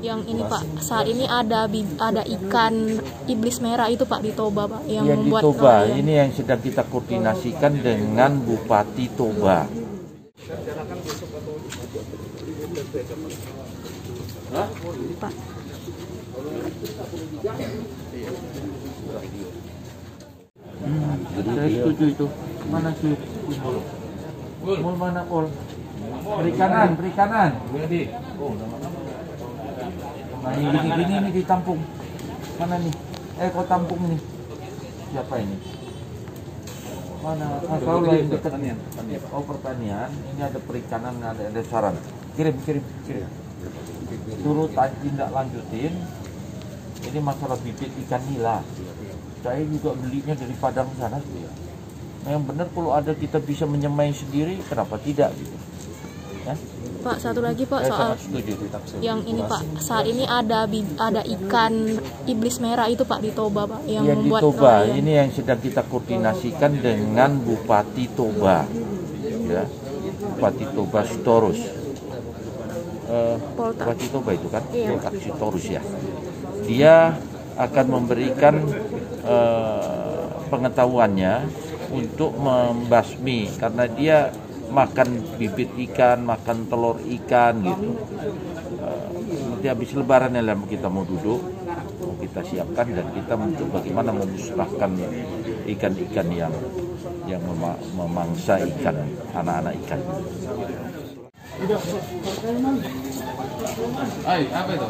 Yang ini Pak, saat ini ada ada ikan iblis merah itu Pak di Toba Pak yang di membuat Toba nelayan. ini yang sedang kita koordinasikan dengan Bupati Toba. Pak. Hmm, saya setuju itu. Mana sih? Mul mana pol? Perikanan, perikanan. Nah ini gini-gini nih ditampung. Mana nih? Eh kau tampung nih. Siapa ini? Mana? Ah, kau lah yang dekat. Oh pertanian. Ini ada perikanan, ada ada saran. Kirim, kirim, kirim. Suruh tindak lanjutin. Ini masalah bibit ikan nila. Saya juga belinya dari Padang sana. Nah, yang benar kalau ada kita bisa menyemai sendiri, kenapa tidak? Gitu. Ya? Pak, satu lagi Pak Saya soal yang ini Pak, saat ini ada ada ikan iblis merah itu Pak di Toba Pak yang di membuat Toba. nelayan. ini yang sedang kita koordinasikan dengan Bupati Toba. Ya. Bupati Toba Sitorus. Eh, Polta. Bupati Toba itu kan? Iya. Polta Sitorus ya. Dia akan memberikan eh, pengetahuannya untuk membasmi. Karena dia makan bibit ikan makan telur ikan gitu Eh, nanti habis lebaran ya kita mau duduk mau kita siapkan dan kita untuk bagaimana memusnahkan ikan-ikan yang yang mema- memangsa ikan anak-anak ikan. Ay, apa itu?